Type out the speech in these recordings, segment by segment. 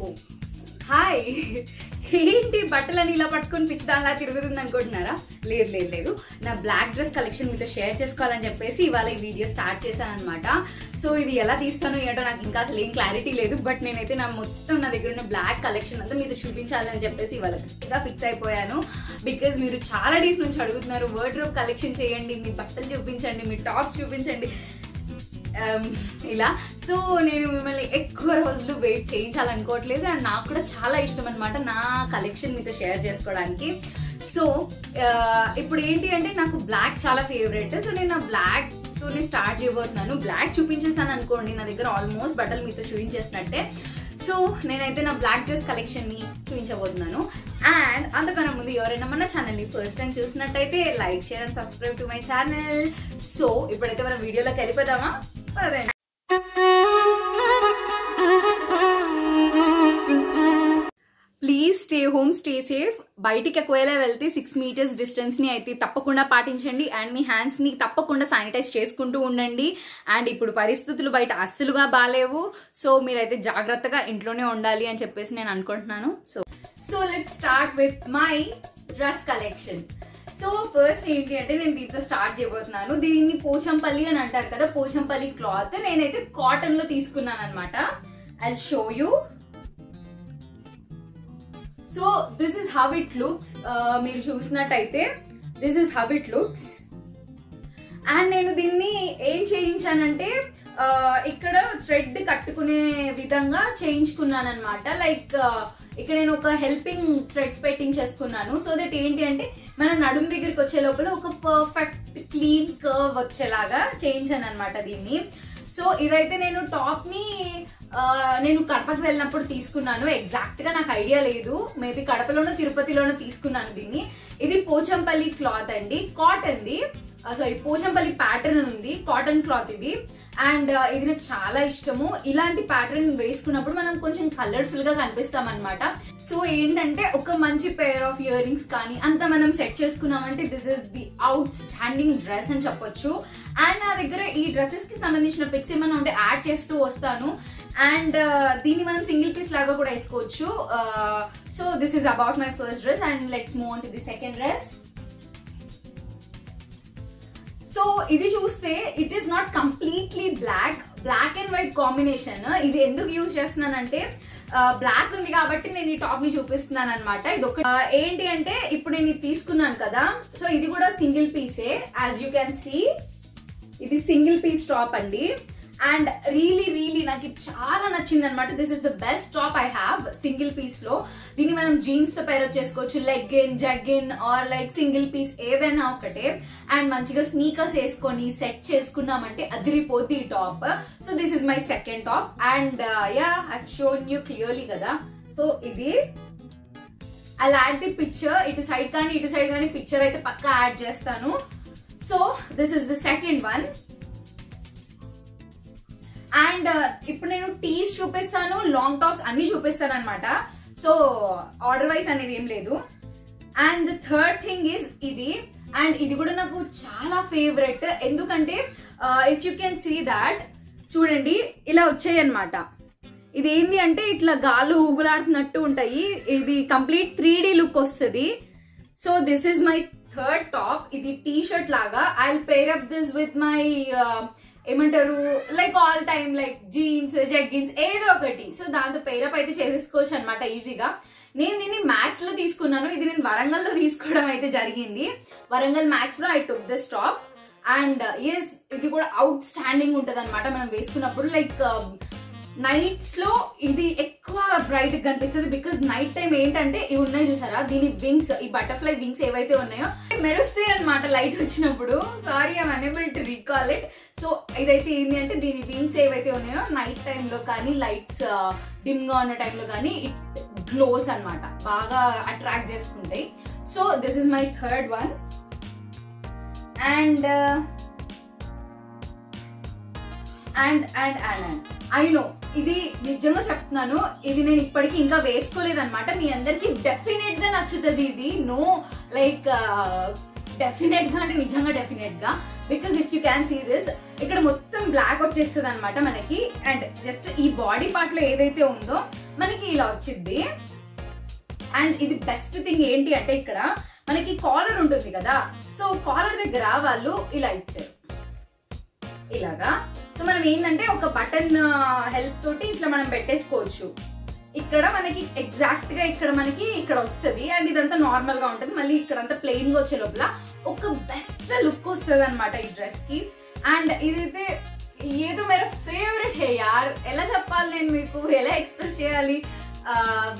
ఓ hi. ఏంటి బట్టలని ఇలా పట్టుకొని పిచ్చిదానిలా తిరుగుతుంది అనుకుంటున్నారా? లేదు లేదు లేదు. నా బ్లాక్ డ్రెస్ కలెక్షన్ మీతో షేర్ చేసుకోవాలని చెప్పేసి ఇవాళ ఈ వీడియో స్టార్ట్ చేశాను అనమాట సో ఇది ఎలా తీస్తానో ఏంటో నాకు ఇంకా అసలు ఏం క్లారిటీ లేదు. బట్ నేనైతే నా మొత్తం నా దగ్గర ఉన్న బ్లాక్ కలెక్షన్ అంతా మీతో చూపించాలని చెప్పేసి ఇవాళ గట్టిగా ఫిక్స్ అయిపోయాను. బికాజ్ మీరు చాలా డేస్ నుంచి అడుగుతున్నారు వర్డ్ రోప్ కలెక్షన్ చేయండి మీ బట్టలు చూపించండి మీ టాప్స్ చూపించండి. Um, ఇలా. సో నేను మిమ్మల్ని ఎక్కువ రోజులు వెయిట్ చేయించాలనుకోవట్లేదు. అండ్ నాకు కూడా చాలా ఇష్టం అనమాట నా కలెక్షన్ మీతో షేర్ చేసుకోవడానికి. సో uh, ఇప్పుడు ఏంటి అంటే నాకు బ్లాక్ చాలా ఫేవరెట్ సో నేను నా బ్లాక్ తోనే స్టార్ట్ చేయబోతున్నాను. బ్లాక్ చూపించేసాను అనుకోండి నా దగ్గర ఆల్మోస్ట్ బట్టలు మీతో చూపించేసినట్టే సో నేనైతే నా బ్లాక్ డ్రెస్ కలెక్షన్ని చూపించబోతున్నాను. అండ్ అంతకన్నా ముందు ఎవరైనా మన ఛానల్ని ఫస్ట్ టైం చూసినట్టయితే like share and subscribe to my channel so ఇప్పుడైతే మనం వీడియోలోకి వెళ్ళిపోదామా? పదండి please stay home stay safe. బయటికి ఒకవేళ వెళ్తే సిక్స్ మీటర్స్ డిస్టెన్స్ని అయితే తప్పకుండా పాటించండి. అండ్ మీ హ్యాండ్స్ని తప్పకుండా శానిటైజ్ చేసుకుంటూ ఉండండి. అండ్ ఇప్పుడు పరిస్థితులు బయట అస్సలుగా బాగాలేవు సో మీరైతే జాగ్రత్తగా ఇంట్లోనే ఉండాలి అని చెప్పేసి నేను అనుకుంటున్నాను. So so let start with my dress collection so first ఏంటి అంటే నేను దీంతో స్టార్ట్ చేయబోతున్నాను. దీన్ని పోచంపల్లి అని అంటారు కదా పోచంపల్లి క్లాత్ నేనైతే కాటన్లో తీసుకున్నాను అనమాట I show you so this is how it looks మీరు చూసినట్టయితే this is how it looks and నేను దీన్ని ఏం చేయించానంటే ఇక్కడ థ్రెడ్ కట్టుకునే విధంగా చేయించుకున్నాను అనమాట లైక్ ఇక్కడ నేను ఒక హెల్పింగ్ థ్రెడ్ పెట్టించేసుకున్నాను. సో దట్ ఏంటి అంటే మన నడుము దగ్గరికి వచ్చే లోపల ఒక పర్ఫెక్ట్ క్లీన్ కర్వ్ వచ్చేలాగా చేయించాను అనమాట దీన్ని. సో ఇదైతే నేను టాప్ని నేను కడపకి వెళ్ళినప్పుడు తీసుకున్నాను. ఎగ్జాక్ట్గా నాకు ఐడియా లేదు. మేబీ కడపలోనూ తిరుపతిలోనూ తీసుకున్నాను దీన్ని. ఇది పోచంపల్లి క్లాత్ అండి. కాటన్ది Uh, సారీ పోచంపల్లి ప్యాటర్న్ ఉంది కాటన్ క్లాత్ ఇది. అండ్ uh, ఇది నాకు చాలా ఇష్టము. ఇలాంటి ప్యాటర్న్ వేసుకున్నప్పుడు మనం కొంచెం కలర్ఫుల్గా కనిపిస్తాం అనమాట సో ఏంటంటే ఒక మంచి పేర్ ఆఫ్ ఇయర్ రింగ్స్ కానీ అంత మనం సెట్ చేసుకున్నామంటే this is the outstanding dress అని చెప్పొచ్చు. అండ్ నా దగ్గర ఈ డ్రెస్సెస్కి సంబంధించిన పిక్స్ ఏమైనా ఉంటే యాడ్ చేస్తూ వస్తాను. అండ్ uh, దీన్ని మనం సింగిల్ పీస్ లాగా కూడా వేసుకోవచ్చు. So this is about my first dress and let's move to the second dress so ఇది చూస్తే it is not completely black black and white combination ఇది ఎందుకు యూజ్ చేస్తున్నానంటే బ్లాక్ ఉంది కాబట్టి నేను ఈ టాప్ని చూపిస్తున్నాను అనమాట ఇది ఒక ఏంటి అంటే ఇప్పుడు నేను ఇది తీసుకున్నాను కదా. సో ఇది కూడా సింగిల్ పీసే యాజ్ యూ క్యాన్ సీ ఇది సింగిల్ పీస్ టాప్ అండి. అండ్ రియలీ రియలీ నాకు చాలా నచ్చింది అనమాట this is the best top I have single పీస్లో. దీన్ని మనం జీన్స్తో పేరప్ చేసుకోవచ్చు legging jegging or like single piece ఏదైనా ఒకటే. అండ్ మంచిగా స్నీకర్స్ వేసుకొని సెట్ చేసుకున్నామంటే అదిరిపోద్ది ఈ top so this is my second top and yeah I shown you clearly కదా. సో ఇది ఐ యాడ్ ది పిక్చర్ ఇటు సైడ్ కానీ ఇటు సైడ్ కానీ పిక్చర్ అయితే పక్కా యాడ్ చేస్తాను. So this is the second one and ఇప్పుడు నేను టీస్ చూపిస్తాను లాంగ్ టాప్స్ అన్ని చూపిస్తాను అనమాట సో ఆర్డర్ వైజ్ అనేది ఏం లేదు. అండ్ థర్డ్ థింగ్ ఈజ్ ఇది. అండ్ ఇది కూడా నాకు చాలా ఫేవరెట్ ఎందుకంటే if you can see that చూడండి ఇలా వచ్చాయి అనమాట ఇది ఏంది అంటే ఇట్లా గాలు ఊగులాడుతున్నట్టు ఉంటాయి. ఇది కంప్లీట్ త్రీ డి లుక్ వస్తుంది. So this is my third top ఇది టీ షర్ట్ లాగా I pair up this with my ఏమంటారు? Like all time like jeans jeggings ఏదో ఒకటి. సో దాంతో పేరప్ అయితే చేసేసుకోవచ్చు అనమాట ఈజీగా నేను దీన్ని మ్యాక్స్లో తీసుకున్నాను. ఇది నేను వరంగల్లో తీసుకోవడం అయితే జరిగింది. Warangal మ్యాక్స్లో I took the stop and yes ఇది కూడా అవుట్ స్టాండింగ్ ఉంటుంది అనమాట మనం వేసుకున్నప్పుడు లైక్ um, నైట్స్లో ఇది ఎక్కువ బ్రైట్ కనిపిస్తుంది బికాస్ నైట్ టైం ఏంటంటే ఇవి ఉన్నాయి చూసారా? దీని వింగ్స్ ఈ బటర్ఫ్లై వింగ్స్ ఏవైతే ఉన్నాయో మెరుస్తాయి అనమాట లైట్ వచ్చినప్పుడు. Sorry I'm unable to recall it so ఇదైతే ఏంటి అంటే దీని వింగ్స్ ఏవైతే ఉన్నాయో నైట్ టైంలో కానీ లైట్స్ డిమ్గా ఉన్న టైంలో కానీ ఇట్ గ్లోస్ అన్నమాట. బాగా అట్రాక్ట్ చేసుకుంటాయి. So this is my third one and and and and I know ఇది నిజంగా చెప్తున్నాను. ఇది నేను ఇప్పటికీ ఇంకా వేసుకోలేదన్నమాట. మీ అందరికి డెఫినెట్గా నచ్చుతుంది ఇది. నో లైక్ డెఫినెట్గా అంటే నిజంగా డెఫినెట్గా because if you can see this ఇక్కడ మొత్తం బ్లాక్ వచ్చేస్తుంది అనమాట మనకి. అండ్ జస్ట్ ఈ బాడీ పార్ట్లో ఏదైతే ఉందో మనకి ఇలా వచ్చింది అండ్ ఇది బెస్ట్ థింగ్ ఏంటి అంటే ఇక్కడ మనకి కాలర్ ఉంటుంది కదా. సో కాలర్ దగ్గర వాళ్ళు ఇలా ఇచ్చారు. ఇలాగా. సో మనం ఏంటంటే ఒక బటన్ హెల్ప్ తోటి ఇట్లా మనం పెట్టేసుకోవచ్చు. ఇక్కడ మనకి ఎగ్జాక్ట్గా ఇక్కడ మనకి ఇక్కడ వస్తుంది. అండ్ ఇదంతా నార్మల్గా ఉంటుంది. మళ్ళీ ఇక్కడ అంతా ప్లెయిన్గా వచ్చే లోపల ఒక బెస్ట్ లుక్ వస్తుంది అనమాట ఈ డ్రెస్కి అండ్ ఇదైతే ఏదో మేర ఫేవరెట్ హే యార్ ఎలా చెప్పాలి నేను మీకు? ఎలా ఎక్స్ప్రెస్ చేయాలి?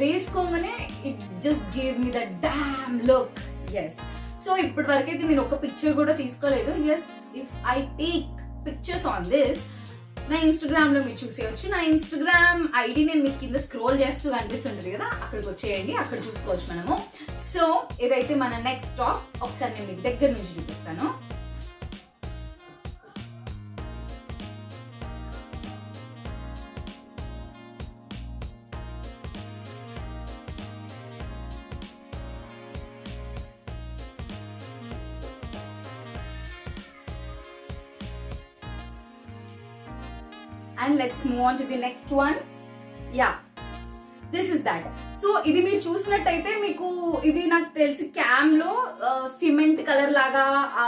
వేసుకోగానే it just gave me the damn look. Yes so ఇప్పటి వరకు అయితే నేను ఒక పిక్చర్ కూడా తీసుకోలేదు. Yes if I take pictures on this నా ఇన్స్టాగ్రామ్లో మీరు చూసేయచ్చు నా ఇన్స్టాగ్రామ్ ఐడి నేను మీకు కింద స్క్రోల్ చేస్తూ కనిపిస్తుంటది కదా అక్కడికి వచ్చేయండి అక్కడ చూసుకోవచ్చు మనము. సో ఇదైతే మన నెక్స్ట్ టాప్ ఒకసారి నేను మీకు దగ్గర నుంచి చూపిస్తాను. And let's move on to the next one yeah this is that so ఇది మీరు చూసినట్టయితే మీకు ఇది నాకు తెలిసి క్యామ్లో సిమెంట్ కలర్ లాగా ఆ,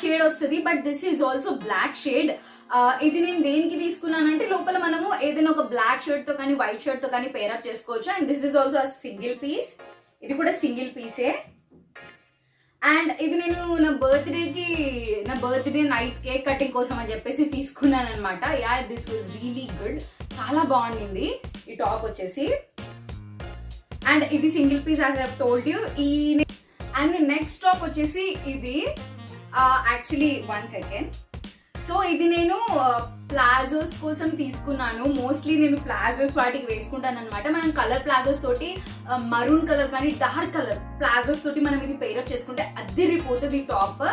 షేడ్ వస్తుంది. But this is also black shade ఇది నేను దేనికి తీసుకున్నానంటే లోపల మనము ఏదైనా ఒక బ్లాక్ షర్ట్తో కానీ వైట్ షర్ట్తో కానీ పేరప్ చేసుకోవచ్చు. And this is also single piece ఇది కూడా సింగిల్ పీసే అండ్ ఇది నేను నా బర్త్డేకి నా బర్త్డే నైట్ కేక్ కటింగ్ కోసం అని చెప్పేసి తీసుకున్నాను అనమాట yeah this was really good చాలా బాగుండింది. ఈ టాప్ వచ్చేసి. అండ్ ఇది single piece as have told you ఈ అండ్ నెక్స్ట్ టాప్ వచ్చేసి ఇది యాక్చువల్లీ వన్ సెకండ్ సో ఇది నేను ప్లాజోస్ కోసం తీసుకున్నాను. మోస్ట్లీ నేను ప్లాజోస్ వాటికి వేసుకుంటాను అనమాట మనం కలర్ ప్లాజోస్ తోటి మరూన్ కలర్ కానీ డార్క్ కలర్ ప్లాజోస్ తోటి మనం ఇది పేరప్ చేసుకుంటే అద్దరిపోతుంది ఈ టాప్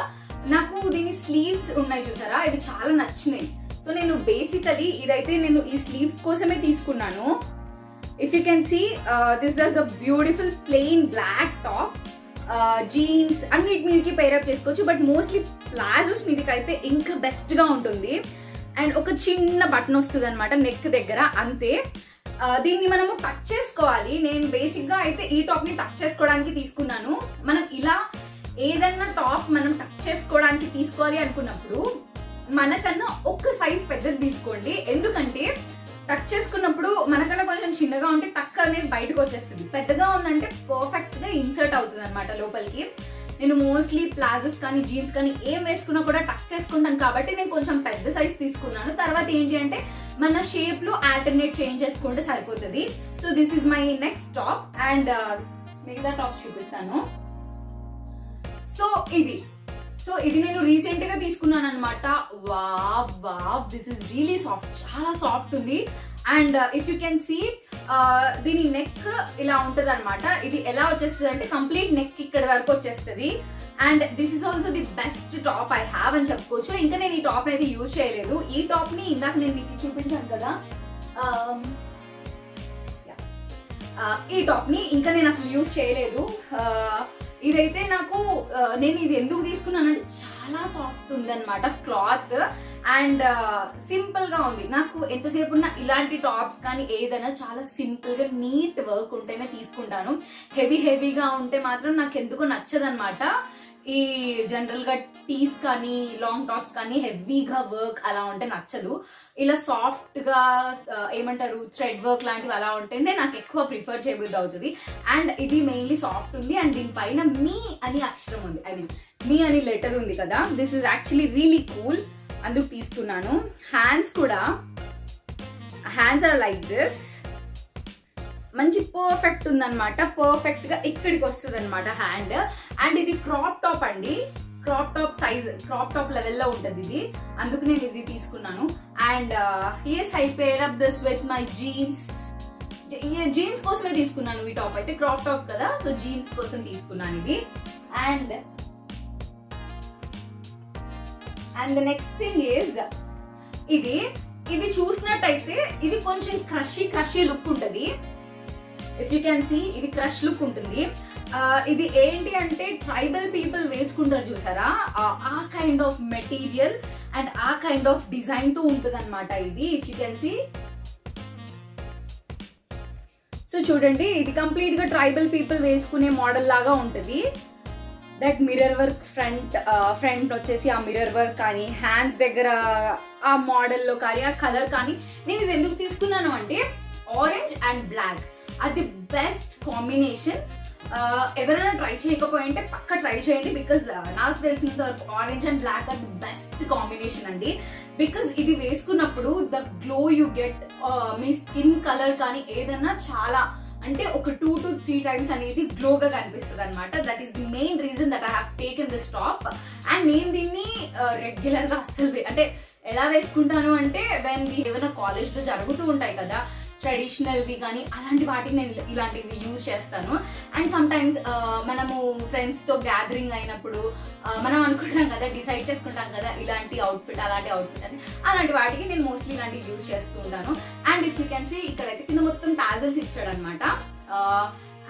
నాకు దీని స్లీవ్స్ ఉన్నాయి చూసారా? ఇవి చాలా నచ్చినాయి. సో నేను బేసికలీ ఇదైతే నేను ఈ స్లీవ్స్ కోసమే తీసుకున్నాను. If you can see this does a beautiful plain black top jeans అన్నిటి మీదకి పేరప్ చేసుకోవచ్చు బట్ మోస్ట్లీ ప్లాజోస్ మీదకి అయితే ఇంకా బెస్ట్గా ఉంటుంది. అండ్ ఒక చిన్న బటన్ వస్తుంది అనమాట నెక్ దగ్గర అంతే. దీన్ని మనము టచ్ చేసుకోవాలి. నేను బేసిక్గా అయితే ఈ టాప్ని టచ్ చేసుకోవడానికి తీసుకున్నాను. మనం ఇలా ఏదన్నా టాప్ మనం టచ్ చేసుకోవడానికి తీసుకోవాలి అనుకున్నప్పుడు మనకన్నా ఒక్క సైజ్ పెద్దది తీసుకోండి. ఎందుకంటే టచ్ చేసుకున్నప్పుడు మనకన్నా కొంచెం చిన్నగా ఉంటే టక్ అనేది బయటకు వచ్చేస్తుంది. పెద్దగా ఉందంటే పర్ఫెక్ట్గా ఇన్సర్ట్ అవుతుంది అనమాట లోపలికి. నేను మోస్ట్లీ ప్లాజోస్ కానీ జీన్స్ కానీ ఏం వేసుకున్నా కూడా టక్ చేసుకుంటాను కాబట్టి నేను కొంచెం పెద్ద సైజ్ తీసుకున్నాను. తర్వాత ఏంటి అంటే మన షేప్లో ఆల్టర్నేట్ చేంజ్ చేసుకుంటే సరిపోతుంది. So this is my next top and మిగతా టాప్స్ చూపిస్తాను. సో ఇది. సో ఇది నేను రీసెంట్గా తీసుకున్నాను అనమాట wow wow this is really soft చాలా సాఫ్ట్ ఉంది. And if you can see దీని నెక్ ఇలా ఉంటది అనమాట ఇది ఎలా వచ్చేస్తుంది అంటే కంప్లీట్ నెక్ ఇక్కడ వరకు వచ్చేస్తుంది. And this is also the best top I have అని చెప్పుకోవచ్చు. ఇంకా నేను ఈ టాప్ అయితే యూజ్ చేయలేదు. ఈ టాప్ని ఇందాక నేను మీకు చూపించాను కదా. Um, uh, ఈ టాప్ని ఇంకా నేను అసలు యూజ్ చేయలేదు. Uh, ఇదైతే నాకు నేను ఇది ఎందుకు తీసుకున్నానంటే చాలా సాఫ్ట్ ఉందన్నమాట క్లాత్. అండ్ సింపుల్గా ఉంది. నాకు ఎంతసేపు ఉన్న ఇలాంటి టాప్స్ కానీ ఏదైనా చాలా సింపుల్గా నీట్ వర్క్ ఉంటేనే తీసుకుంటాను. హెవీ హెవీగా ఉంటే మాత్రం నాకు ఎందుకు నచ్చదన్నమాట. ఈ జనరల్గా టీస్ కానీ లాంగ్ టాప్స్ కానీ హెవీగా వర్క్ అలా ఉంటే నచ్చదు. ఇలా సాఫ్ట్గా ఏమంటారు థ్రెడ్ వర్క్ లాంటివి అలా ఉంటేనే నాకు ఎక్కువ ప్రిఫర్ చేయబుద్ది అవుతుంది. అండ్ ఇది మెయిన్లీ సాఫ్ట్ ఉంది. అండ్ దీనిపైన మీ అని అక్షరం ఉంది. ఐ మీన్ మీ అని లెటర్ ఉంది కదా. This is actually really cool అందుకు తీసుకున్నాను హ్యాండ్స్ కూడా హ్యాండ్స్ ఆర్ లైక్ దిస్ మంచి పర్ఫెక్ట్ ఉందన్నమాట. పర్ఫెక్ట్గా ఇక్కడికి వస్తుంది అనమాట హ్యాండ్ అండ్ ఇది క్రాప్ టాప్ అండి. Crop top size crop top లెవెల్లో ఉంటుంది ఇది. అందుకు నేను ఇది తీసుకున్నాను. And yes I pair up this with my jeans jeans కోసమే తీసుకున్నాను ఈ టాప్ అయితే. క్రాప్ టాప్ కదా. సో జీన్స్ కోసం తీసుకున్నాను ఇది. And and the next thing is ఇది ఇది చూసినట్టయితే ఇది కొంచెం క్రషీ క్రషీ లుక్ ఉంటది. ఇఫ్ యూ క్యాన్ సీ ఇది క్రష్ లుక్ ఉంటుంది. ఇది ఏంటి అంటే ట్రైబల్ పీపుల్ వేసుకుంటారు చూసారా? ఆ, కైండ్ ఆఫ్ మెటీరియల్ అండ్ ఆ కైండ్ ఆఫ్ డిజైన్తో ఉంటుంది అనమాట ఇది. If you can see so చూడండి ఇది కంప్లీట్గా ట్రైబల్ పీపుల్ వేసుకునే మోడల్ లాగా ఉంటుంది. That mirror work front front వచ్చేసి ఆ మిర్రర్ వర్క్ కానీ హ్యాండ్స్ దగ్గర ఆ మోడల్లో కానీ ఆ కలర్ కానీ నేను ఇది ఎందుకు తీసుకున్నాను అంటే ఆరెంజ్ అండ్ బ్లాక్ అది బెస్ట్ కాంబినేషన్ ఎవరైనా ట్రై చేయకపోయింటే పక్క ట్రై చేయండి బికాజ్ uh, నాకు తెలిసినంత వరకు orange and black and best combination అండి. బికాజ్ ఇది వేసుకున్నప్పుడు ద గ్లో యూ గెట్ మీ స్కిన్ కలర్ కానీ ఏదన్నా చాలా అంటే ఒక టూ టు త్రీ టైమ్స్ అనేది గ్లోగా కనిపిస్తుంది అనమాట that is the main reason that I have taken this top and నేను దీన్ని uh, రెగ్యులర్గా అస్సలు అంటే ఎలా వేసుకుంటాను అంటే వెన్ ఏమైనా కాలేజ్లో జరుగుతూ ఉంటాయి కదా ట్రెడిషనల్వి కానీ అలాంటి వాటికి నేను ఇలాంటివి యూజ్ చేస్తాను. అండ్ సమ్ టైమ్స్ మనము ఫ్రెండ్స్తో గ్యాదరింగ్ అయినప్పుడు uh, మనం అనుకుంటాం కదా డిసైడ్ చేసుకుంటాం కదా ఇలాంటి అవుట్ఫిట్ అలాంటి అవుట్ఫిట్ అని. అలాంటి వాటికి నేను మోస్ట్లీ ఇలాంటివి యూజ్ చేస్తూ ఉంటాను. And if you can see ఇక్కడైతే కింద మొత్తం ప్యాజల్స్ ఇచ్చాడనమాట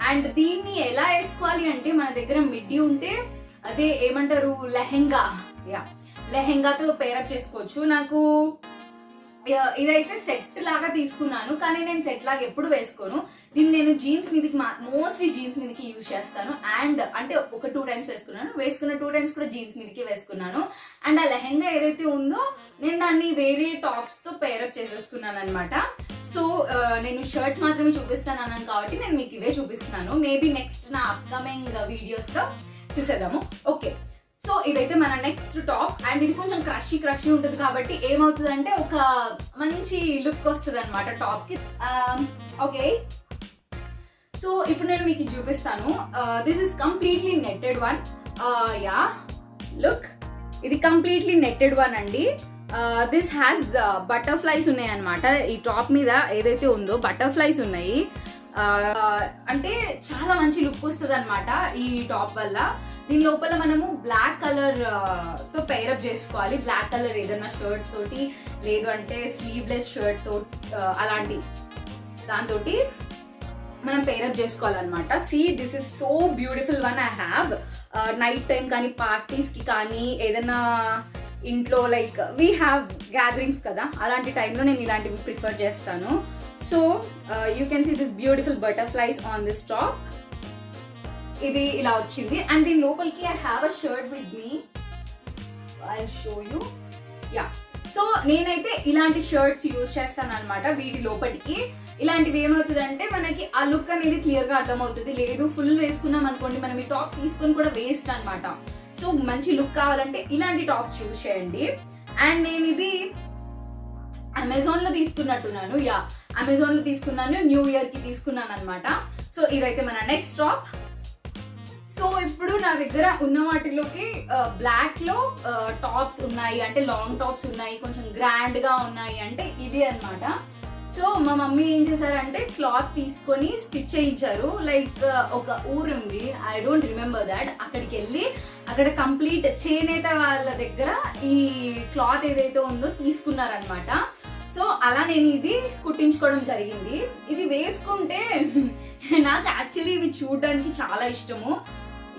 అండ్ uh, దీన్ని ఎలా వేసుకోవాలి అంటే మన దగ్గర మిడ్డీ ఉంటే అదే ఏమంటారు లెహెంగా. యా లెహెంగాతో పేరప్ చేసుకోవచ్చు. నాకు ఇదైతే సెట్ లాగా తీసుకున్నాను కానీ నేను సెట్ లాగా ఎప్పుడు వేసుకోను. దీన్ని నేను జీన్స్ మీదకి మోస్ట్లీ జీన్స్ మీదకి యూజ్ చేస్తాను. అండ్ అంటే ఒక టూ టైమ్స్ వేసుకున్నాను. వేసుకున్న టూ టైమ్స్ కూడా జీన్స్ మీదకి వేసుకున్నాను. అండ్ ఆ లెహెంగా ఏదైతే ఉందో నేను దాన్ని వేరే టాప్స్తో పేరప్ చేసేసుకున్నాను అనమాట సో నేను షర్ట్స్ మాత్రమే చూపిస్తాను అన్నాను కాబట్టి నేను మీకు ఇవే చూపిస్తున్నాను. మేబీ నెక్స్ట్ నా అప్కమింగ్ వీడియోస్లో చూసేద్దాము. ఓకే సో ఇదైతే మన నెక్స్ట్ టాప్ అండ్ ఇది కొంచెం క్రషీ క్రషీ ఉంటుంది కాబట్టి ఏమవుతుంది అంటే ఒక మంచి లుక్ వస్తుంది అనమాట టాప్కి ఓకే um, సో ఇప్పుడు నేను మీకు చూపిస్తాను. This is completely netted one yeah look ఇది కంప్లీట్లీ నెట్టెడ్ వన్ అండి. దిస్ హ్యాస్ బటర్ఫ్లైస్ ఉన్నాయి అనమాట ఈ టాప్ మీద ఏదైతే ఉందో బటర్ఫ్లైస్ ఉన్నాయి. అంటే చాలా మంచి లుక్ వస్తుంది అనమాట ఈ టాప్ వల్ల. దీని లోపల మనము బ్లాక్ కలర్తో పేరప్ చేసుకోవాలి. బ్లాక్ కలర్ ఏదైనా షర్ట్ తోటి లేదు అంటే స్లీవ్లెస్ షర్ట్తో అలాంటి దాంతో మనం పేరప్ చేసుకోవాలన్నమాట. See this is so beautiful one I have night time కానీ పార్టీస్కి కానీ ఏదైనా ఇంట్లో లైక్ వీ హ్యావ్ గ్యాదరింగ్స్ కదా. అలాంటి టైంలో నేను ఇలాంటివి ప్రిఫర్ చేస్తాను. So you can see this beautiful butterflies on this top ఇది ఇలా వచ్చింది. అండ్ దీని లోపలికి I have a shirt with me I show you yeah so నేనైతే ఇలాంటి షర్ట్స్ యూజ్ చేస్తాను అనమాట వీటి లోపలికి. ఇలాంటివి ఏమవుతుంది అంటే మనకి ఆ లుక్ అనేది క్లియర్గా అర్థమవుతుంది. లేదు ఫుల్ వేసుకున్నాం అనుకోండి మనం ఈ టాప్ తీసుకొని కూడా వేస్ట్ అన్నమాట. సో మంచి లుక్ కావాలంటే ఇలాంటి టాప్స్ యూజ్ చేయండి. అండ్ నేను ఇది అమెజాన్లో తీసుకున్నట్టున్నాను. యా అమెజాన్లో తీసుకున్నాను న్యూ ఇయర్కి తీసుకున్నాను అనమాట సో ఇదైతే మన నెక్స్ట్ టాప్ సో ఇప్పుడు నా దగ్గర ఉన్న వాటిలోకి బ్లాక్లో టాప్స్ ఉన్నాయి. అంటే లాంగ్ టాప్స్ ఉన్నాయి కొంచెం గ్రాండ్గా ఉన్నాయి అంటే ఇవి అనమాట సో మా మమ్మీ ఏం చేశారంటే క్లాత్ తీసుకొని స్టిచ్ చేయించారు. లైక్ ఒక ఊరు ఉంది. ఐ డోంట్ రిమెంబర్ దాట్ అక్కడికి వెళ్ళి అక్కడ కంప్లీట్ చేనేత వాళ్ళ దగ్గర ఈ క్లాత్ ఏదైతే ఉందో తీసుకున్నారనమాట సో అలా నేను ఇది కుట్టించుకోవడం జరిగింది. ఇది వేసుకుంటే నాకు యాక్చువల్లీ ఇవి చూడడానికి చాలా ఇష్టము.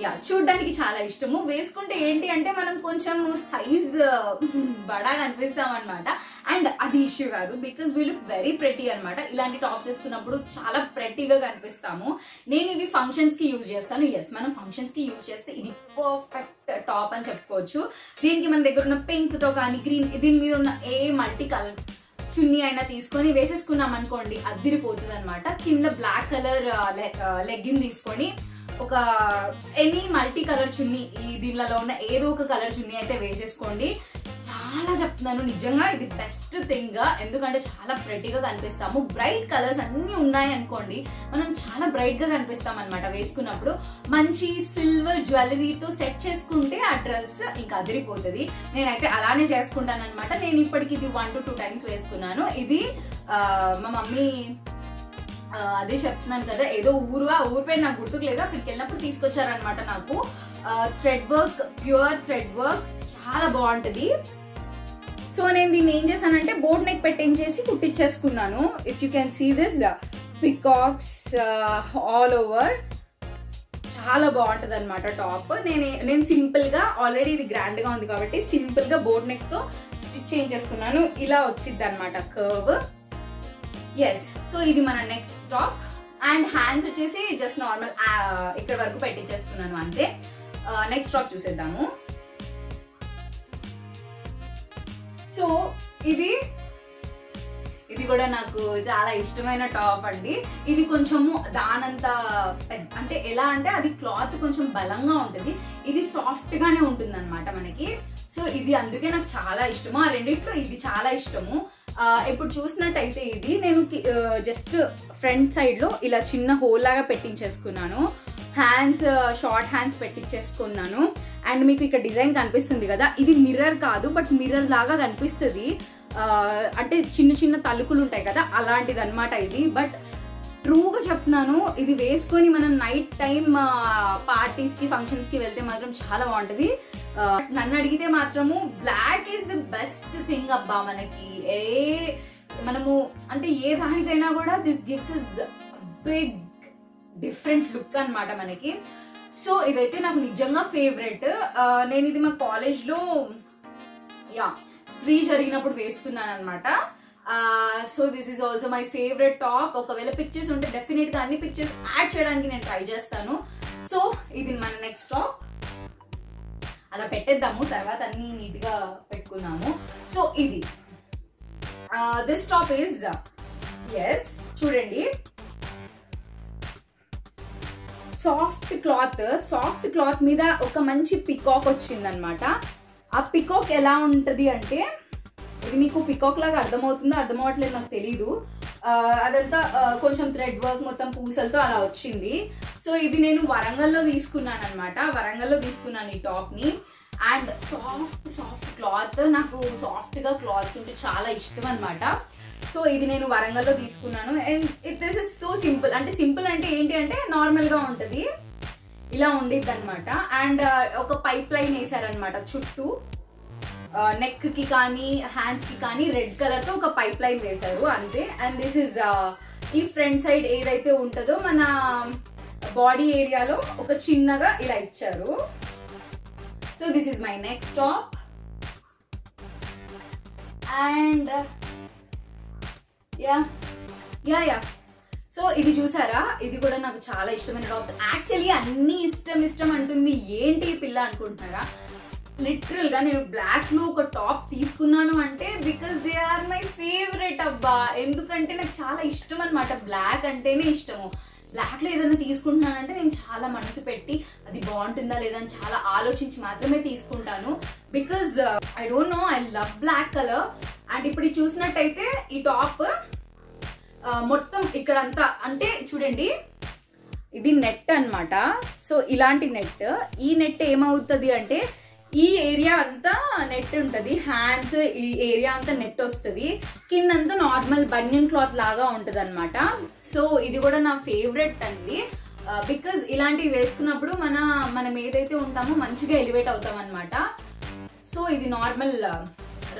యా చూడడానికి చాలా ఇష్టము. వేసుకుంటే ఏంటి అంటే మనం కొంచెం సైజ్ బడా కనిపిస్తాం అనమాట అండ్ అది ఇష్యూ కాదు. Because we look very pretty అనమాట ఇలాంటి టాప్స్ వేసుకున్నప్పుడు చాలా ప్రెటీగా కనిపిస్తాము. నేను ఇది ఫంక్షన్స్కి యూజ్ చేస్తాను. ఎస్ మనం ఫంక్షన్స్కి యూజ్ చేస్తే ఇది పర్ఫెక్ట్ టాప్ అని చెప్పుకోవచ్చు. దీనికి మన దగ్గర ఉన్న పింక్తో కానీ గ్రీన్ దీని మీద ఉన్న ఏ మల్టీ కలర్ చున్నీ అయినా తీసుకొని వేసేసుకున్నాం అనుకోండి అద్దిరిపోతుంది అనమాట కింద బ్లాక్ కలర్ లెగ్గిన్ తీసుకొని ఒక ఎనీ మల్టీ కలర్ చున్నీ ఈ దీనిలో ఉన్న ఏదో ఒక కలర్ చున్నీ అయితే వేసేసుకోండి. చాలా చెప్తున్నాను నిజంగా ఇది బెస్ట్ థింగ్ ఎందుకంటే చాలా ప్రెటీగా కనిపిస్తాము. బ్రైట్ కలర్స్ అన్ని ఉన్నాయి అనుకోండి మనం చాలా బ్రైట్గా కనిపిస్తాం అనమాట వేసుకున్నప్పుడు. మంచి సిల్వర్ జ్యువెలరీతో సెట్ చేసుకుంటే ఆ డ్రెస్ ఇంకా అదిరిపోతుంది. నేనైతే అలానే చేసుకుంటాను అనమాట నేను ఇప్పటికి ఇది వన్ టు టూ టైమ్స్ వేసుకున్నాను. ఇది మా మమ్మీ అదే చెప్తున్నాను కదా ఏదో ఊరు ఆ ఊరు పేరు నాకు గుర్తుకులేదు అక్కడికి వెళ్ళినప్పుడు తీసుకొచ్చారనమాట నాకు. Thread work pure thread work చాలా బాగుంటుంది. సో నేను దీన్ని ఏం చేశానంటే బోట్ నెక్ పెట్టించేసి కుట్టించేసుకున్నాను if you can see this peacocks all over చాలా బాగుంటుంది అనమాట టాప్. నేను నేను సింపుల్గా ఆల్రెడీ ఇది గ్రాండ్గా ఉంది కాబట్టి సింపుల్గా బోర్డ్ స్టిచ్ చేయించేసుకున్నాను. ఇలా వచ్చింది అనమాట కర్వ్ ఎస్ సో ఇది మన నెక్స్ట్ టాప్ అండ్ హ్యాండ్స్ వచ్చేసి జస్ట్ నార్మల్ ఇక్కడ వరకు పెట్టించేస్తున్నాను అంతే. నెక్స్ట్ టాప్ చూసేద్దాము. సో ఇది ఇది కూడా నాకు చాలా ఇష్టమైన టాప్ అండి. ఇది కొంచెము దానంత పెద్ద- అంటే ఎలా అంటే అది క్లాత్ కొంచెం బలంగా ఉంటుంది. ఇది సాఫ్ట్ గానే ఉంటుంది అనమాట మనకి. సో ఇది అందుకే నాకు చాలా ఇష్టము. ఆ రెండిట్లో ఇది చాలా ఇష్టము. ఇప్పుడు చూసినట్టయితే ఇది నేను జస్ట్ ఫ్రంట్ సైడ్లో ఇలా చిన్న హోల్ లాగా పెట్టించేసుకున్నాను. హ్యాండ్స్ షార్ట్ హ్యాండ్స్ పెట్టించేసుకున్నాను. అండ్ మీకు ఇక్కడ డిజైన్ కనిపిస్తుంది కదా ఇది మిర్రర్ కాదు బట్ మిర్రర్ లాగా కనిపిస్తుంది. అంటే చిన్న చిన్న తలుకులు ఉంటాయి కదా అలాంటిది అనమాట ఇది. బట్ ట్రూగా చెప్తున్నాను. ఇది వేసుకొని మనం నైట్ టైం పార్టీస్కి ఫంక్షన్స్కి వెళ్తే మాత్రం చాలా బాగుంటుంది. నన్ను అడిగితే మాత్రము black is the best thing అబ్బా మనకి. ఏ మనము అంటే ఏ దానికైనా కూడా this gives is big different look అనమాట మనకి. సో ఇదైతే నాకు నిజంగా ఫేవరెట్ నేను ఇది మా కాలేజ్లో యా స్ప్రీ జరిగినప్పుడు వేసుకున్నాను అనమాట so this is also my favourite top ఒకవేళ పిక్చర్స్ ఉంటే డెఫినెట్గా అన్ని పిక్చర్స్ యాడ్ చేయడానికి నేను ట్రై చేస్తాను. సో ఇది మన నెక్స్ట్ టాప్ అలా పెట్టేద్దాము తర్వాత అన్ని నీట్గా పెట్టుకున్నాము సో ఇది. దిస్ టాప్ ఈజ్ ఎస్ చూడండి. సాఫ్ట్ క్లాత్ సాఫ్ట్ క్లాత్ మీద ఒక మంచి పికాక్ వచ్చిందనమాట ఆ పికాక్ ఎలా ఉంటది అంటే ఇది మీకు పికాక్ లాగా అర్థమవుతుందో అర్థమవట్లేదు నాకు తెలీదు. అదంతా కొంచెం థ్రెడ్ వర్క్ మొత్తం పూసలతో అలా వచ్చింది. సో ఇది నేను వరంగల్లో తీసుకున్నాను అనమాట వరంగల్లో తీసుకున్నాను ఈ టాప్ని. And soft soft cloth. నాకు సాఫ్ట్గా క్లాత్స్ ఉంటే చాలా ఇష్టం అనమాట సో ఇది నేను వరంగల్లో తీసుకున్నాను. And it this is so simple అంటే సింపుల్ అంటే ఏంటి అంటే నార్మల్గా ఉంటుంది. ఇలా ఉండిద్ది అనమాట అండ్ ఒక పైప్ లైన్ వేసారనమాట చుట్టూ. నెక్కి కానీ హ్యాండ్స్కి కానీ రెడ్ కలర్తో ఒక పైప్ లైన్ వేశారు అంతే. అండ్ దిస్ ఇస్ ఈ ఫ్రంట్ సైడ్ ఏదైతే ఉంటుందో మన బాడీ ఏరియాలో ఒక చిన్నగా ఇలా ఇచ్చారు. So this is my next top and yeah yeah yeah so ఇది చూసారా? ఇది కూడా నాకు చాలా ఇష్టమైన టాప్స్ యాక్చువల్లీ అన్ని ఇష్టం ఇష్టం అంటుంది ఏంటి పిల్ల అనుకుంటున్నారా? లిటరల్గా నేను బ్లాక్లో ఒక టాప్ తీసుకున్నాను అంటే because they are my favourite అబ్బా. ఎందుకంటే నాకు చాలా ఇష్టం అనమాట బ్లాక్ అంటేనే ఇష్టము. బ్లాక్లో ఏదైనా తీసుకుంటున్నానంటే నేను చాలా మనసు పెట్టి అది బాగుంటుందా లేదా అని చాలా ఆలోచించి మాత్రమే తీసుకుంటాను. Because I don't know I love black colour and ఇప్పుడు చూసినట్టయితే ఈ టాప్ uh, మొత్తం ఇక్కడంతా అంటే చూడండి ఇది నెట్ అన్నమాట. సో ఇలాంటి నెట్. ఈ నెట్ ఏమవుతుంది అంటే ఈ ఏరియా అంతా నెట్ ఉంటుంది. హ్యాండ్స్ ఈ ఏరియా అంతా నెట్ వస్తుంది. కిందంతా నార్మల్ బన్యన్ క్లాత్ లాగా ఉంటుంది అనమాట సో ఇది కూడా నా ఫేవరెట్ అండి. Uh, బికాజ్ ఇలాంటివి వేసుకున్నప్పుడు మన మనం ఏదైతే ఉంటామో మంచిగా ఎలివేట్ అవుతాం అనమాట సో ఇది నార్మల్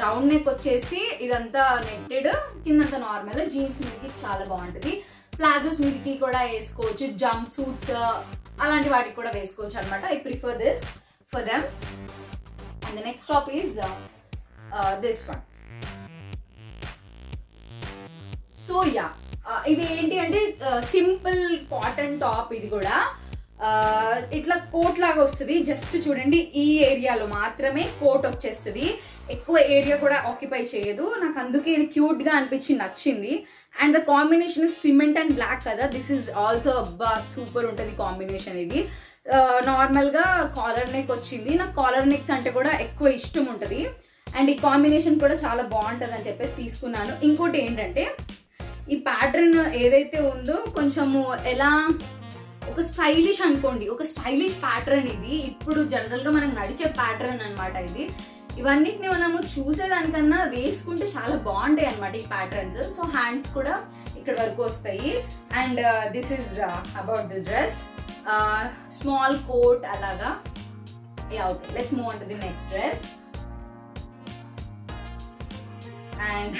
రౌండ్ నెక్ వచ్చేసి ఇదంతా నెట్టెడ్ కిందంతా నార్మల్ జీన్స్ మీదకి చాలా బాగుంటుంది. ప్లాజోస్ మీదకి కూడా వేసుకోవచ్చు. జంప్ సూట్స్ uh, అలాంటి వాటికి కూడా వేసుకోవచ్చు అనమాట I prefer this for the next stop next top uh, this one so yeah ఇది ఏంటి అంటే సింపుల్ కాటన్ టాప్ ఇది కూడా. Uh, ఇట్లా కోట్ లాగా వస్తుంది. జస్ట్ చూడండి ఈ ఏరియాలో మాత్రమే కోట్ వచ్చేస్తుంది. ఎక్కువ ఏరియా కూడా ఆక్యుపై చేయదు. నాకు అందుకే ఇది క్యూట్గా అనిపించి నచ్చింది. And the combination cement and black కదా. దిస్ ఇస్ ఆల్సో అబ్బా సూపర్ ఉంటుంది కాంబినేషన్ ఇది. నార్మల్గా కాలర్ నెక్ వచ్చింది. నాకు కాలర్ నెక్స్ అంటే కూడా ఎక్కువ ఇష్టం ఉంటుంది. అండ్ ఈ కాంబినేషన్ కూడా చాలా బాగుంటుంది అని చెప్పేసి తీసుకున్నాను. ఇంకోటి ఏంటంటే ఈ ప్యాటర్న్ ఏదైతే ఉందో కొంచెము ఎలా ఒక స్టైలిష్ అనుకోండి. ఒక స్టైలిష్ ప్యాటర్న్ ఇది. ఇప్పుడు జనరల్గా మనం నడిచే ప్యాటర్న్ అనమాట ఇది. ఇవన్నిటిని మనము చూసేదానికన్నా వేసుకుంటే చాలా బాగుంటాయి అనమాట ఈ ప్యాటర్న్స్. సో హ్యాండ్స్ కూడా ఇక్కడ వరకు వస్తాయి. And this is about the dress small coat అలాగా. Yeah okay let's move on to the next dress and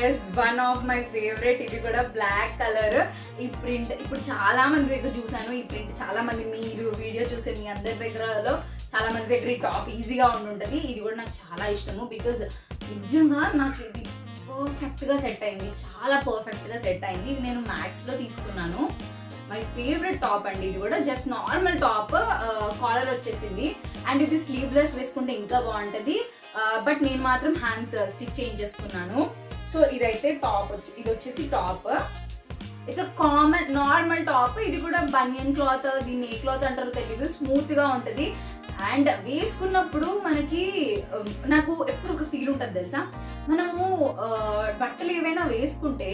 yes one of my favourite ఇది కూడా బ్లాక్ కలర్ ఈ ప్రింట్ ఇప్పుడు చాలా మంది దగ్గర చూసాను ఈ ప్రింట్ చాలా మంది మీరు వీడియో చూసే మీ అందరి దగ్గరలో చాలా మంది దగ్గర ఈ టాప్ ఈజీగా ఉండుంటుంది. ఇది కూడా నాకు చాలా ఇష్టము బికాజ్ నిజంగా నాకు ఇది పర్ఫెక్ట్గా సెట్ అయింది చాలా పర్ఫెక్ట్గా సెట్ అయింది. ఇది నేను మ్యాక్స్లో తీసుకున్నాను. మై ఫేవరెట్ టాప్ అండి ఇది కూడా. జస్ట్ నార్మల్ టాప్ కాలర్ వచ్చేసింది. అండ్ ఇది స్లీవ్లెస్ వేసుకుంటే ఇంకా బాగుంటుంది. బట్ uh, నేను మాత్రం హ్యాండ్స్ స్టిచ్ uh, చేయించేసుకున్నాను. సో ఇదైతే టాప్ వచ్చి ఇది వచ్చేసి top it's common normal top ఇది కూడా బనియన్ క్లాత్ దీన్ని ఏ క్లాత్ అంటారో తెలియదు స్మూత్గా ఉంటుంది. అండ్ వేసుకున్నప్పుడు మనకి um, నాకు ఎప్పుడు ఒక ఫీల్ ఉంటుంది తెలుసా? మనము uh, బట్టలు ఏవైనా వేసుకుంటే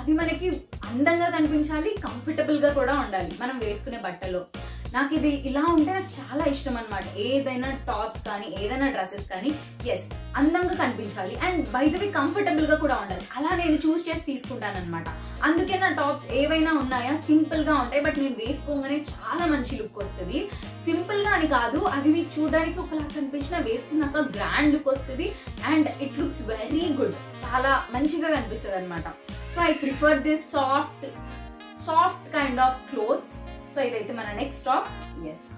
అవి మనకి అందంగా కనిపించాలి కంఫర్టబుల్గా కూడా ఉండాలి మనం వేసుకునే బట్టలు. నాకు ఇది ఇలా ఉంటే నాకు చాలా ఇష్టం అనమాట ఏదైనా టాప్స్ కానీ ఏదైనా డ్రెస్సెస్ కానీ ఎస్ అందంగా కనిపించాలి. అండ్ బై ద కంఫర్టబుల్గా కూడా ఉండాలి. అలా నేను చూస్ చేసి తీసుకుంటాను అనమాట అందుకే నా టాప్స్ ఏవైనా ఉన్నాయా సింపుల్గా ఉంటాయి బట్ నేను వేసుకోగానే చాలా మంచి లుక్ వస్తుంది. సింపుల్గా అని కాదు అవి మీకు చూడడానికి ఒకలా కనిపించిన వేసుకున్నాక గ్రాండ్ లుక్ వస్తుంది. And it looks very good చాలా మంచిగా కనిపిస్తుంది అనమాట so I prefer this soft soft kind of clothes so ఇదైతే మన నెక్స్ట్ టాప్ ఎస్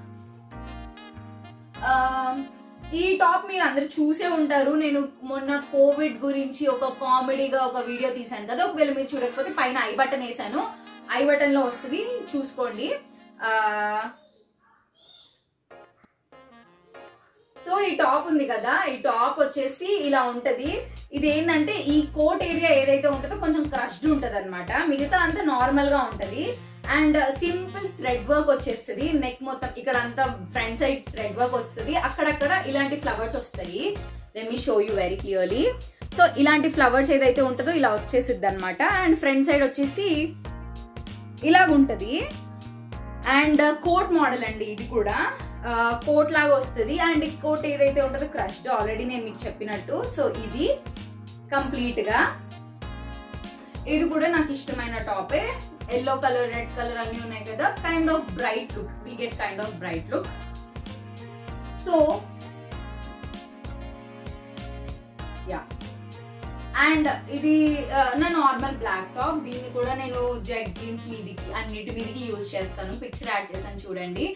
ఈ టాప్ మీరు అందరు చూసే ఉంటారు. నేను మొన్న కోవిడ్ గురించి ఒక కామెడీగా ఒక వీడియో తీసాను కదా. ఒకవేళ మీరు చూడకపోతే పైన ఐ బటన్ వేసాను ఐ బటన్లో వస్తుంది. చూసుకోండి. Uh, సో ఈ టాప్ ఉంది కదా. ఈ టాప్ వచ్చేసి ఇలా ఉంటది. ఇది ఏంటంటే ఈ కోట్ ఏరియా ఏదైతే ఉంటుందో కొంచెం క్రష్డ్ ఉంటది అనమాట మిగతా అంతా నార్మల్గా ఉంటది. అండ్ సింపుల్ థ్రెడ్ వర్క్ వచ్చేస్తుంది. నెక్ మొత్తం ఇక్కడ అంతా ఫ్రంట్ సైడ్ థ్రెడ్ వర్క్ వస్తుంది. అక్కడక్కడ ఇలాంటి ఫ్లవర్స్ వస్తాయి. Let me show you very clearly so ఇలాంటి ఫ్లవర్స్ ఏదైతే ఉంటుందో ఇలా వచ్చేసిద్ది అనమాట అండ్ ఫ్రంట్ సైడ్ వచ్చేసి ఇలాగ అండ్ కోట్ మోడల్ అండి ఇది కూడా. కోట్ లాగా వస్తుంది. అండ్ ఈ కోట్ ఏదైతే ఉంటుందో క్రష్డ్ ఆల్రెడీ నేను మీకు చెప్పినట్టు. సో ఇది కంప్లీట్గా. ఇది కూడా నాకు ఇష్టమైన టాపే. ఎల్లో కలర్ రెడ్ కలర్ అన్ని ఉన్నాయి కదా kind of bright look we get kind of bright look so yeah and ఇది నా నార్మల్ బ్లాక్ టాప్ దీన్ని కూడా నేను జగ్గిన్స్ మీదికి అన్నిటి మీదికి యూజ్ చేస్తాను. పిక్చర్ యాడ్ చేశాను చూడండి.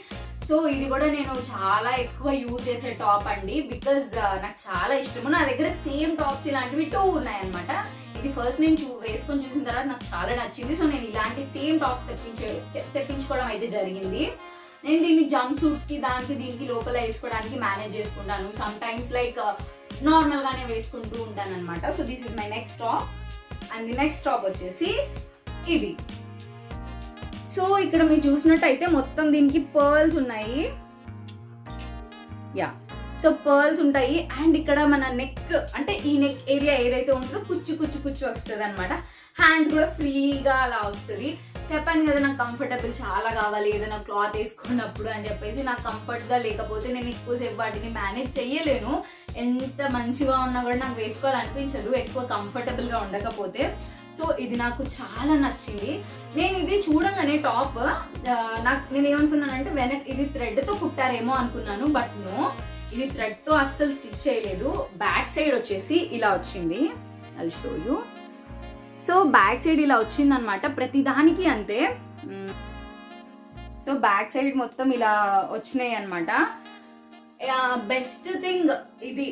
సో ఇది కూడా నేను చాలా ఎక్కువ యూజ్ చేసే టాప్ అండి. బికాజ్ నాకు చాలా ఇష్టము. నా దగ్గర సేమ్ టాప్స్ ఇలాంటివి టూ ఉన్నాయన్నమాట. ఇది ఫస్ట్ నేను చూ వేసుకొని చూసిన తర్వాత నాకు చాలా నచ్చింది. సో నేను ఇలాంటి సేమ్ టాప్స్ తెప్పించే తెప్పించుకోవడం అయితే జరిగింది. నేను దీన్ని జంప్ సూట్కి దానికి దీనికి లోపల వేసుకోవడానికి మేనేజ్ చేసుకుంటాను. సమ్ టైమ్స్ లైక్ నార్మల్గానే వేసుకుంటూ ఉంటాను అనమాట so this is my next top and the next top వచ్చేసి ఇది. సో ఇక్కడ మీరు చూసినట్టయితే మొత్తం దీనికి పర్ల్స్ ఉన్నాయి. యా సో పర్ల్స్ ఉంటాయి. అండ్ ఇక్కడ మన నెక్ అంటే ఈ నెక్ ఏరియా ఏదైతే ఉంటుందో కుచ్చు కుచ్చు కుచ్చు వస్తుంది అనమాట హ్యాండ్స్ కూడా ఫ్రీగా అలా వస్తుంది. చెప్పాను కదా నాకు కంఫర్టబుల్ చాలా కావాలి ఏదైనా క్లాత్ వేసుకున్నప్పుడు అని చెప్పేసి నాకు కంఫర్ట్గా లేకపోతే నేను ఎక్కువసేపు వాటిని మేనేజ్ చేయలేను ఎంత మంచిగా ఉన్నా కూడా నాకు వేసుకోవాలనిపించదు ఎక్కువ కంఫర్టబుల్గా ఉండకపోతే. సో ఇది నాకు చాలా నచ్చింది. నేను ఇది చూడంగానే టాప్ నాకు నేను ఏమనుకున్నానంటే వెనక్ ఇది థ్రెడ్తో కుట్టారేమో అనుకున్నాను బట్ నో ఇది థ్రెడ్తో అస్సలు స్టిచ్ చేయలేదు. బ్యాక్ సైడ్ వచ్చేసి ఇలా వచ్చింది. I'll show you so back side ఇలా వచ్చింది అనమాట ప్రతి దానికి అంతే సో బ్యాక్ సైడ్ మొత్తం ఇలా వచ్చినాయి అనమాట బెస్ట్ థింగ్ ఇది.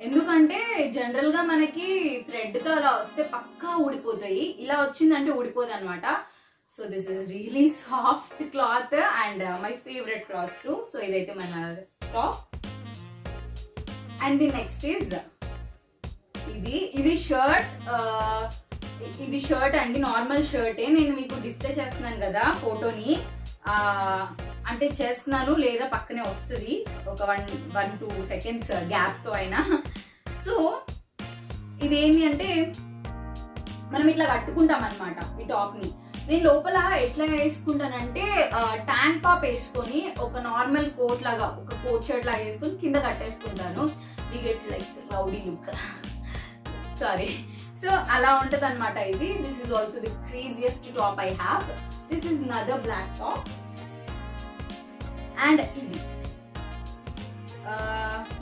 ఎందుకంటే జనరల్గా మనకి థ్రెడ్తో అలా వస్తే పక్కా ఊడిపోతాయి. ఇలా వచ్చిందంటే ఊడిపోదు అనమాట so this is really soft cloth and my favourite cloth too so ఇదైతే మన top and the next is ఇది ఇది షర్ట్ ఇది షర్ట్ అండి నార్మల్ షర్టే. నేను మీకు డిస్ప్లే చేస్తున్నాను కదా ఫోటోని. అంటే చేస్తున్నాను లేదా పక్కనే వస్తుంది. ఒక వన్ వన్ టూ సెకండ్స్ గ్యాప్తో అయినా. సో ఇది ఏంటి అంటే మనం ఇట్లా కట్టుకుంటాం అనమాట ఈ టాప్ని. నేను లోపల ఎట్లా వేసుకుంటానంటే ట్యాంక్ టాప్ వేసుకొని ఒక నార్మల్ కోట్ లాగా ఒక కోట్ షర్ట్ లాగా వేసుకొని కింద కట్టేసుకుంటాను. We get like rowdy look sorry so అలా ఉంటది అనమాట ఇది. This is also the craziest top I have this is another black top and ఇది.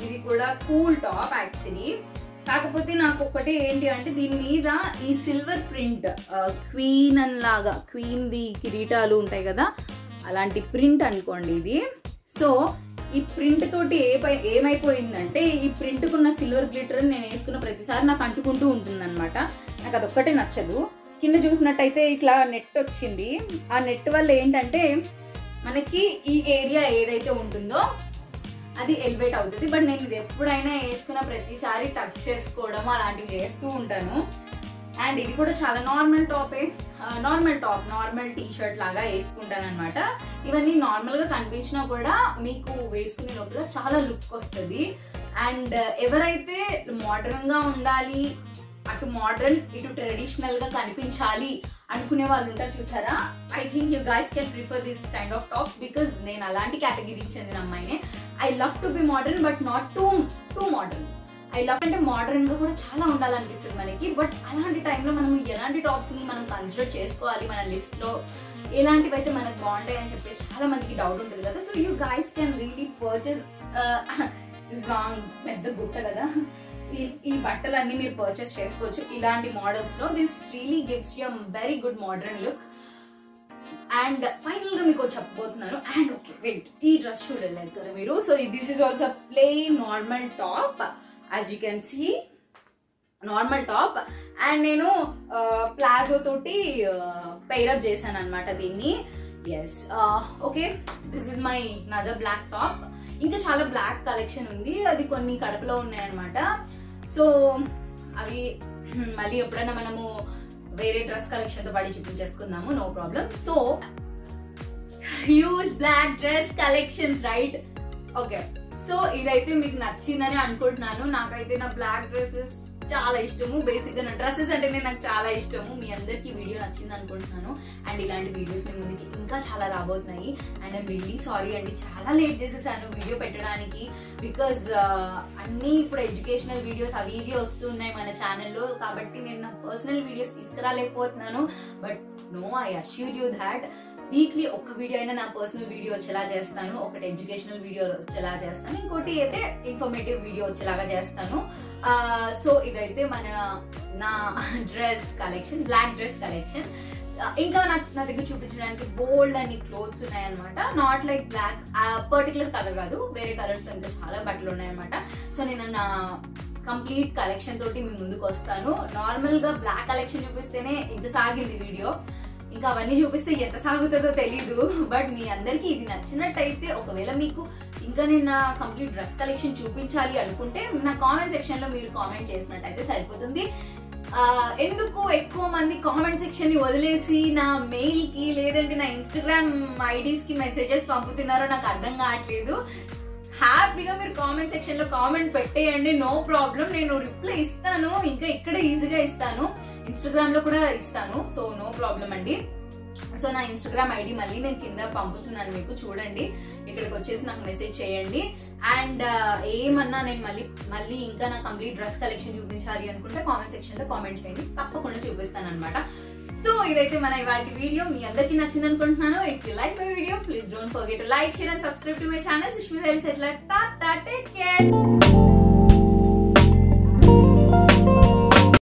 ఇది కూడా కూల్ టాప్ యాక్చువల్లీ కాకపోతే నాకు ఒకటి ఏంటి అంటే దీని మీద ఈ సిల్వర్ ప్రింట్ క్వీన్ లాగా క్వీన్ ది కిరీటాలు ఉంటాయి కదా అలాంటి ప్రింట్ అనుకోండి ఇది. సో ఈ ప్రింట్ తోటి ఏ ఏమైపోయిందంటే ఈ ప్రింట్కున్న సిల్వర్ గ్లిటర్ నేను వేసుకున్న ప్రతిసారి నాకు అంటుకుంటూ ఉంటుంది అనమాట నాకు అదొక్కటే నచ్చదు. కింద చూసినట్టయితే ఇట్లా నెట్ వచ్చింది. ఆ నెట్ వల్ల ఏంటంటే మనకి ఈ ఏరియా ఏదైతే ఉంటుందో అది ఎలివేట్ అవుతుంది. బట్ నేను ఇది ఎప్పుడైనా వేసుకున్న ప్రతిసారి టచ్ చేసుకోవడం అలాంటివి చేస్తూ ఉంటాను. అండ్ ఇది కూడా చాలా normal టాపే normal top normal T shirt లాగా వేసుకుంటాను అనమాట ఇవన్నీ నార్మల్గా కనిపించినా కూడా మీకు వేసుకునే లోపల చాలా లుక్ వస్తుంది. అండ్ ఎవరైతే మోడర్న్గా ఉండాలి అటు మోడర్న్ ఇటు ట్రెడిషనల్గా కనిపించాలి అనుకునే వాళ్ళు ఉంటారు చూసారా? I think you guys can prefer this kind of top because నేను అలాంటి కేటగిరీకి చెందిన అమ్మాయినే. I love to be modern but not too too modern I love అంటే మోడర్న్గా కూడా చాలా ఉండాలనిపిస్తుంది మనకి. బట్ అలాంటి టైంలో మనం ఎలాంటి టాప్స్ని మనం కన్సిడర్ చేసుకోవాలి మన లిస్ట్లో? ఎలాంటివి అయితే మనకు బాగుంటాయి అని చెప్పేసి చాలా మందికి డౌట్ ఉంటుంది కదా. So you guys can really purchase is long పెద్ద గుట్ట కదా. ఈ ఈ బట్టలన్నీ మీరు పర్చేస్ చేసుకోవచ్చు. ఇలాంటి మోడల్స్లో. This really gives you very good modern look and ఫైనల్గా మీకు చెప్పబోతున్నాను. అండ్ ఓకే వెయిట్ ఈ డ్రెస్ చూడలేదు కదా మీరు? So this is also plain normal top as you can see normal top and నేను uh, ప్లాజో తోటి uh, పెయిరప్ చేశాను అనమాట దీన్ని. Yes okay this is my another black top ఇంకా చాలా బ్లాక్ కలెక్షన్ ఉంది. అది కొన్ని కడపలో ఉన్నాయన్నమాట. సో అవి మళ్ళీ ఎప్పుడైనా మనము వేరే డ్రెస్ కలెక్షన్తో పాటు చూపించేసుకుందాము. No problem so huge black dress collections right okay so ఇదైతే మీకు నచ్చిందని అనుకుంటున్నాను. నాకైతే నా బ్లాక్ డ్రెస్సెస్ చాలా ఇష్టము. బేసిక్గా నా డ్రెస్సెస్ అంటేనే నాకు చాలా ఇష్టము. మీ అందరికీ వీడియో నచ్చింది అనుకుంటున్నాను. అండ్ ఇలాంటి వీడియోస్ మీ ముందుకి ఇంకా చాలా రాబోతున్నాయి. అండ్ ఐమ్ రియలీ సారీ అండి. చాలా లేట్ చేసేసాను వీడియో పెట్టడానికి బికాజ్ uh, అన్నీ ఇప్పుడు ఎడ్యుకేషనల్ వీడియోస్ అవి ఇవి వస్తున్నాయి మన ఛానల్లో కాబట్టి నేను నా personal videos తీసుకురాలేకపోతున్నాను. But no I assure you that weekly ఒక వీడియో అయినా నా పర్సనల్ వీడియో వచ్చేలా చేస్తాను ఒకటి ఎడ్యుకేషనల్ వీడియో వచ్చేలా చేస్తాను ఇంకోటి అయితే ఇన్ఫర్మేటివ్ వీడియో వచ్చేలాగా చేస్తాను. సో ఇదైతే మన నా dress collection black dress collection ఇంకా నాకు నా దగ్గర చూపించడానికి బోల్డ్ అని క్లోత్స్ ఉన్నాయన్నమాట. Not like black particular colour కాదు వేరే కలర్స్లో ఇంకా చాలా బట్టలు ఉన్నాయన్నమాట. సో నేను నా కంప్లీట్ కలెక్షన్ తోటి మీ ముందుకు వస్తాను. నార్మల్గా బ్లాక్ కలెక్షన్ చూపిస్తేనే ఇంత సాగింది వీడియో ఇంకా అవన్నీ చూపిస్తే ఎంత సాగుతుందో తెలీదు బట్ మీ అందరికీ ఇది నచ్చినట్టయితే ఒకవేళ మీకు ఇంకా నేను నా కంప్లీట్ డ్రెస్ కలెక్షన్ చూపించాలి అనుకుంటే నా కామెంట్ సెక్షన్లో మీరు కామెంట్ చేసినట్టయితే సరిపోతుంది. ఎందుకు ఎక్కువ మంది కామెంట్ సెక్షన్ని వదిలేసి నా మెయిల్కి లేదంటే నా ఇన్స్టాగ్రామ్ ఐడీస్కి మెసేజెస్ పంపుతున్నారో నాకు అర్థం కావట్లేదు. హ్యాపీగా మీరు కామెంట్ సెక్షన్లో కామెంట్ పెట్టేయండి నో ప్రాబ్లం నేను రిప్లై ఇస్తాను ఇంకా ఇక్కడ ఈజీగా ఇస్తాను. ఇన్స్టాగ్రామ్లో కూడా ఇస్తాను. సో నో ప్రాబ్లం అండి. సో నా ఇన్స్టాగ్రామ్ ఐడి మళ్ళీ నేను కింద పంపుతున్నాను మీకు. చూడండి. ఇక్కడికి వచ్చేసి నాకు మెసేజ్ చేయండి. అండ్ ఏమన్నా నేను మళ్ళీ మళ్ళీ ఇంకా నా కంప్లీట్ డ్రెస్ కలెక్షన్ చూపించాలి అనుకుంటే కామెంట్ సెక్షన్లో కామెంట్ చేయండి. తప్పకుండా చూపిస్తాను అనమాట సో ఇదైతే మన ఇవాళ వీడియో. మీ అందరికీ నచ్చింది అనుకుంటున్నాను. If you like my video please don't forget like share and subscribe to my channel తెలుసు ఎట్లా టాటా టేక్ కేర్